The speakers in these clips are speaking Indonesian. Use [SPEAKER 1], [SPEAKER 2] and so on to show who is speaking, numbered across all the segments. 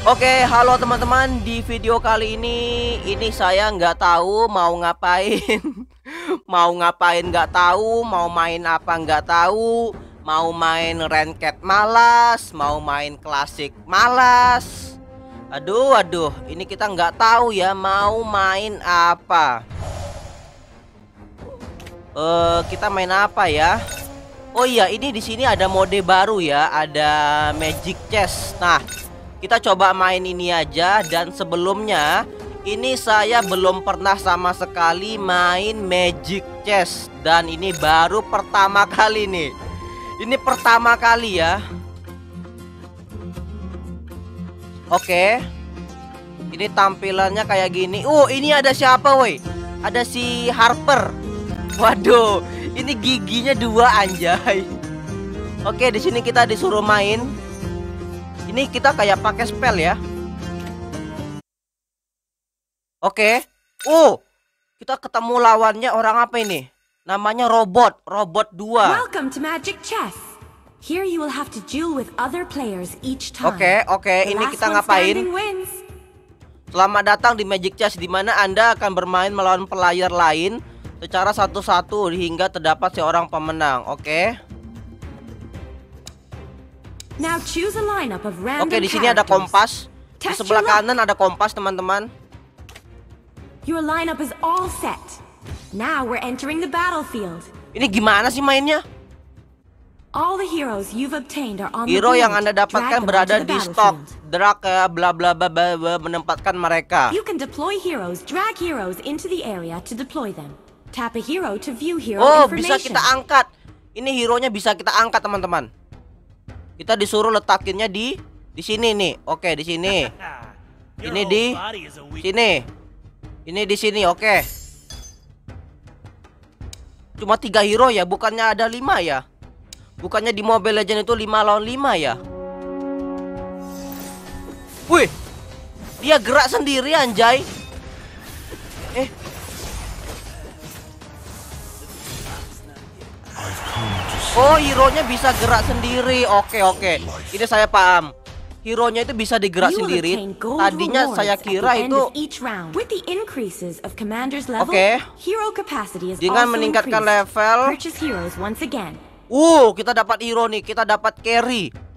[SPEAKER 1] Oke, halo teman-teman. Di video kali ini, ini saya nggak tahu mau ngapain, mau ngapain nggak tahu, mau main apa nggak tahu, mau main ranked malas, mau main klasik malas. Aduh, aduh, ini kita nggak tahu ya mau main apa. Eh, uh, kita main apa ya? Oh iya, ini di sini ada mode baru ya, ada Magic Chess. Nah, kita coba main ini aja dan sebelumnya ini saya belum pernah sama sekali main Magic Chess dan ini baru pertama kali nih. Ini pertama kali ya. Oke. Ini tampilannya kayak gini. Oh, ini ada siapa, woi? Ada si Harper. Waduh, ini giginya dua anjay. Oke, di sini kita disuruh main ini kita kayak pakai spell ya. Oke. Oh, kita ketemu lawannya orang apa ini? Namanya robot, robot 2.
[SPEAKER 2] Welcome to Magic Chess. Here you will have to duel with other players each time.
[SPEAKER 1] Oke, oke. Ini kita ngapain? Selamat datang di Magic Chess di mana Anda akan bermain melawan player lain secara satu-satu hingga terdapat seorang pemenang. Oke. Oke, di sini ada kompas. Di sebelah kanan ada kompas, teman-teman.
[SPEAKER 2] Your lineup is all set. Now we're entering the battlefield.
[SPEAKER 1] Ini gimana sih mainnya?
[SPEAKER 2] All the heroes you've obtained are on
[SPEAKER 1] Hero yang Anda dapatkan berada di stok. Drag ya bla bla bla bla menempatkan mereka.
[SPEAKER 2] You can deploy heroes, drag heroes into the area to deploy them. Tap a hero to view hero
[SPEAKER 1] oh, information. Oh, bisa kita angkat. Ini hero-nya bisa kita angkat, teman-teman. Kita disuruh letakinnya di di sini nih. Oke, di sini. Ini di sini. Ini di sini. Oke. Cuma tiga hero ya, bukannya ada lima ya? Bukannya di Mobile Legend itu lima lawan lima ya? Wih. Dia gerak sendiri anjay. Oh, hero-nya bisa gerak sendiri. Oke, oke. Ini saya paham. Hero-nya itu bisa digerak sendiri. Tadinya saya kira itu Oke. Dengan meningkatkan level. Uh, kita dapat hero nih. Kita dapat carry.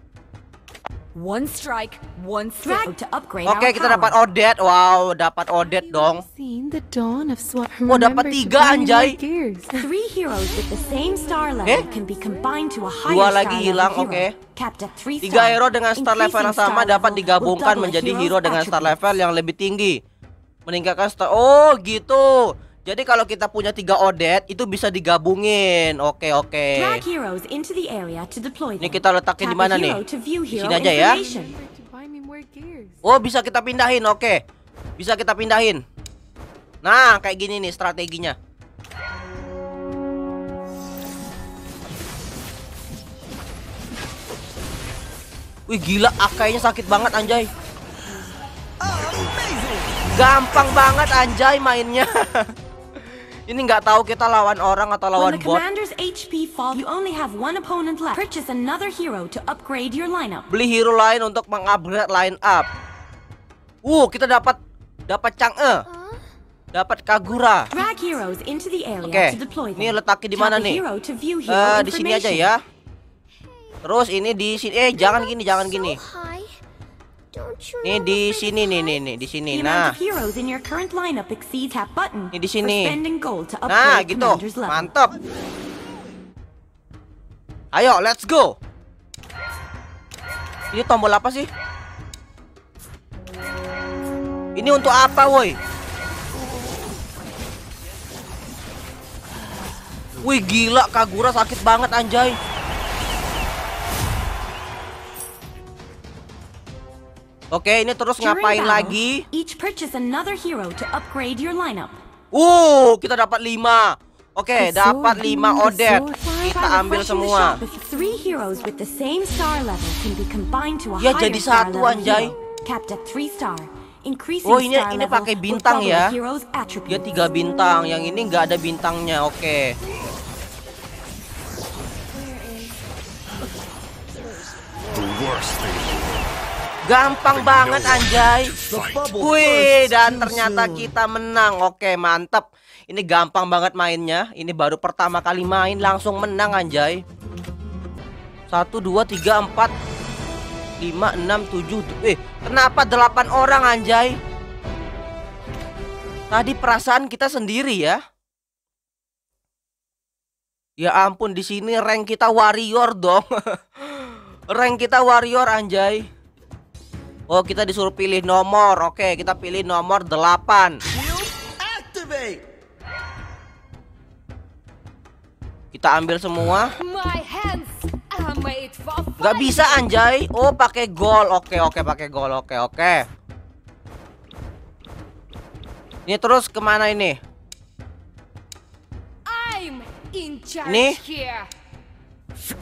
[SPEAKER 1] One strike, one strike to upgrade Oke, okay, kita dapat Odet. Wow, dapat Odet dong. Oh, dapat tiga anjay. Three heroes with the same star level eh? can be combined to a higher Dua lagi hilang, oke. Okay. Tiga hero dengan star level yang sama dapat digabungkan menjadi hero dengan star level yang lebih tinggi. Meningkatkan star. Oh, gitu. Jadi kalau kita punya tiga Odet itu bisa digabungin. Oke oke. Ini kita letakin di mana nih? Di sini aja ya. Oh bisa kita pindahin. Oke. Bisa kita pindahin. Nah kayak gini nih strateginya. Wih gila akainya sakit banget anjay. Gampang banget anjay mainnya. Ini nggak tahu kita lawan orang atau lawan bot. Beli hero lain untuk mengupgrade line up. Uh, kita dapat dapat Chang'e. Dapat Kagura. Area okay. Ini letaknya di mana nih? Uh, di sini aja ya. Terus ini di sini eh jangan gini, jangan gini. Nih di sini nih nih nih di sini. Nah. Ini di sini. Nah, gitu. Mantap. Ayo, let's go. Ini tombol apa sih? Ini untuk apa, woi? Wih, gila Kagura sakit banget anjay. Oke, ini terus ngapain lagi? Each purchase another hero to upgrade your lineup. Uh, kita dapat 5. Oke, dapat 5 Odet. Kita ambil semua. Ya jadi satu anjay. Oh ini ini pakai bintang ya. Dia tiga bintang. Yang ini nggak ada bintangnya. Oke. Gampang banget anjay. Wih, dan ternyata kita menang. Oke, mantap. Ini gampang banget mainnya. Ini baru pertama kali main langsung menang anjay. 1 2 3 4 5 6 7 Eh, kenapa 8 orang anjay? Tadi perasaan kita sendiri ya. Ya ampun, di sini rank kita warrior dong. rank kita warrior anjay. Oh kita disuruh pilih nomor. Oke kita pilih nomor 8 Kita ambil semua. Gak bisa anjay. Oh pakai gol. Oke oke pakai gol. Oke oke. Ini terus ke mana ini? Ini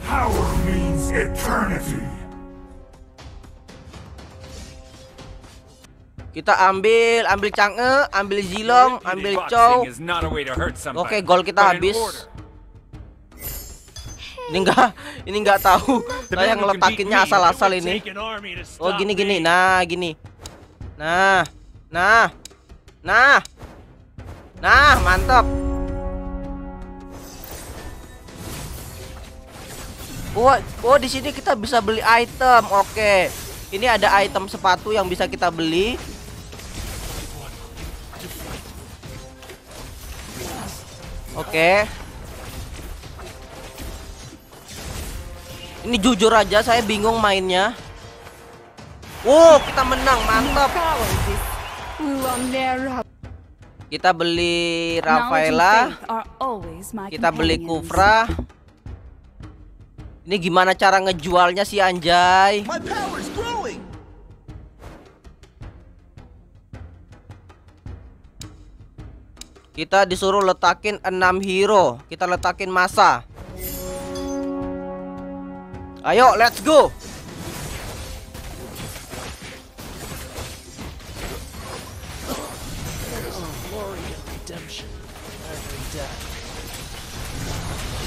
[SPEAKER 1] Power means eternity Kita ambil, ambil Chang'e, ambil Zilong, ambil Chow. Oke, gol kita habis. Ini enggak, ini enggak tahu. Saya ngeletakinnya asal-asal ini. Oh, gini gini. Nah, gini. Nah. Nah. Nah. Nah, mantap. Oh, oh di sini kita bisa beli item. Oke. Ini ada item sepatu yang bisa kita beli. Oke. Ini jujur aja saya bingung mainnya. Wow, kita menang, mantap. Kita beli Rafaela. Kita beli Kufra. Ini gimana cara ngejualnya sih Anjay? Kita disuruh letakin 6 hero. Kita letakin masa. Ayo, let's go.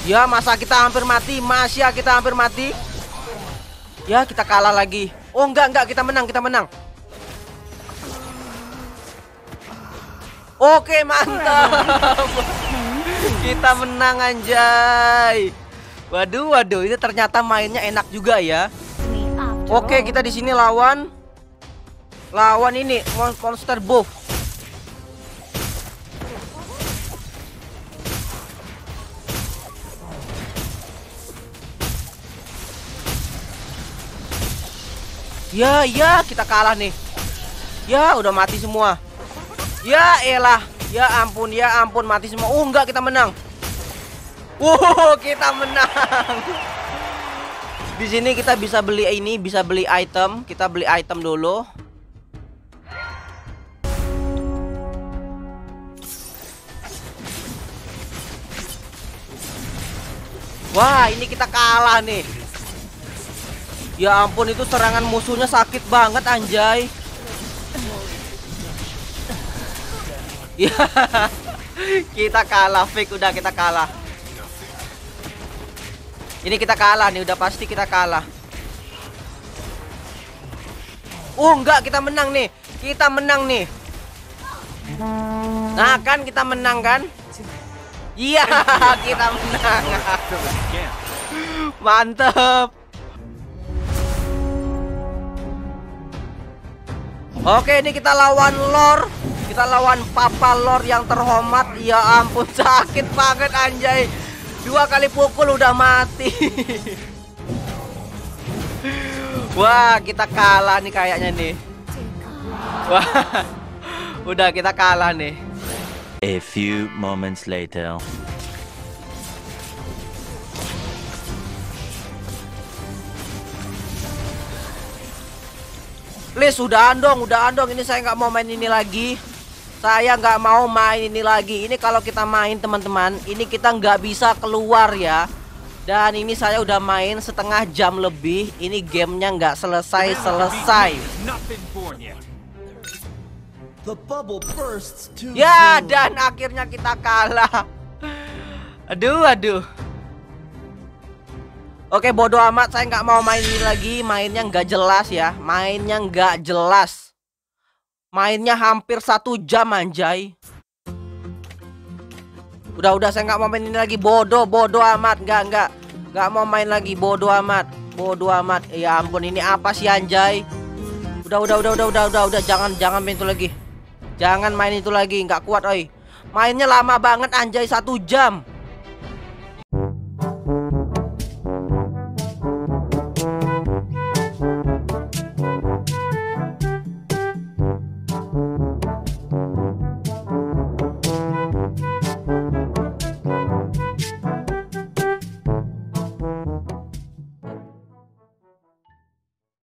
[SPEAKER 1] Ya, masa kita hampir mati? Masih ya kita hampir mati? Ya, kita kalah lagi. Oh, enggak, enggak, kita menang, kita menang. Oke mantap. Kita menang anjay. Waduh waduh ini ternyata mainnya enak juga ya. Oke kita di sini lawan Lawan ini monster buff. Ya ya kita kalah nih. Ya udah mati semua Ya elah, ya ampun, ya ampun mati semua. Oh enggak kita menang. Wow, kita menang. Di sini kita bisa beli ini, bisa beli item. Kita beli item dulu. Wah, ini kita kalah nih. Ya ampun, itu serangan musuhnya sakit banget anjay. kita kalah fake udah kita kalah. Ini kita kalah nih, udah pasti kita kalah. Oh enggak, kita menang nih. Kita menang nih. Nah kan kita menang kan? Iya, kita menang. Mantep. Oke, ini kita lawan lore kita lawan Papa Lord yang terhormat. Ya ampun sakit banget anjay. Dua kali pukul udah mati. Wah kita kalah nih kayaknya nih. Wah Udah kita kalah nih.
[SPEAKER 3] A few moments later.
[SPEAKER 1] Please udah dong, udah dong. Ini saya nggak mau main ini lagi. Saya nggak mau main ini lagi. Ini kalau kita main teman-teman, ini kita nggak bisa keluar ya. Dan ini saya udah main setengah jam lebih. Ini gamenya nggak selesai selesai. Ya dan akhirnya kita kalah. Aduh aduh. Oke bodoh amat saya nggak mau main ini lagi Mainnya nggak jelas ya Mainnya nggak jelas Mainnya hampir satu jam anjay. Udah udah saya nggak mau main ini lagi. Bodoh bodoh amat. Nggak nggak. Nggak mau main lagi. Bodoh amat. Bodoh amat. Ya ampun ini apa sih anjay? Udah udah udah udah udah udah udah. Jangan jangan main itu lagi. Jangan main itu lagi. Nggak kuat oi. Mainnya lama banget anjay. Satu jam